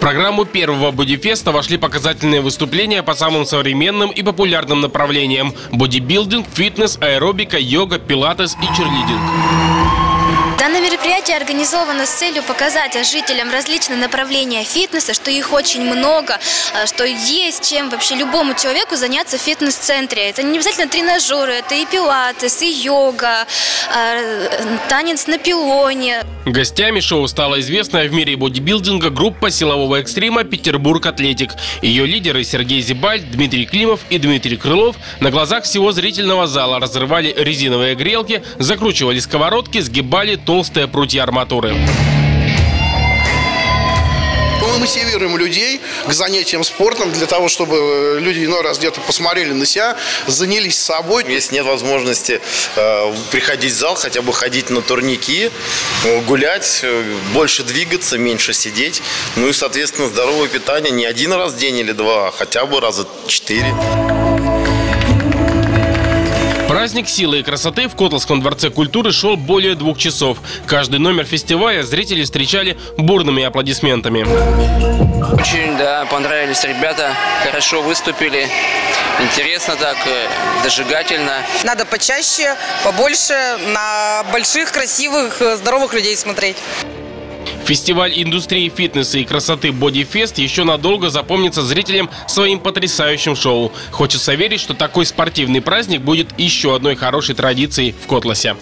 программу первого бодифеста вошли показательные выступления по самым современным и популярным направлениям – бодибилдинг, фитнес, аэробика, йога, пилатес и черлидинг. Данное мероприятие организовано с целью показать жителям различные направления фитнеса, что их очень много, а, что есть чем вообще любому человеку заняться в фитнес-центре. Это не обязательно тренажеры, это и пилатес, и йога, а, танец на пилоне. Гостями шоу стала известная в мире бодибилдинга группа силового экстрима «Петербург Атлетик». Ее лидеры Сергей Зибаль, Дмитрий Климов и Дмитрий Крылов на глазах всего зрительного зала разрывали резиновые грелки, закручивали сковородки, сгибали толстые прутья арматуры мы мотивируем людей к занятиям спортом для того, чтобы люди иной раз где-то посмотрели на себя, занялись собой. Если нет возможности э, приходить в зал, хотя бы ходить на турники, э, гулять, э, больше двигаться, меньше сидеть. Ну и, соответственно, здоровое питание не один раз в день или два, а хотя бы раза четыре. Праздник силы и красоты в Котловском дворце культуры шел более двух часов. Каждый номер фестиваля зрители встречали бурными аплодисментами. Очень, да, понравились ребята, хорошо выступили. Интересно так, э, дожигательно. Надо почаще, побольше на больших, красивых, э, здоровых людей смотреть. Фестиваль индустрии фитнеса и красоты Body Fest еще надолго запомнится зрителям своим потрясающим шоу. Хочется верить, что такой спортивный праздник будет еще одной хорошей традицией в Котласе.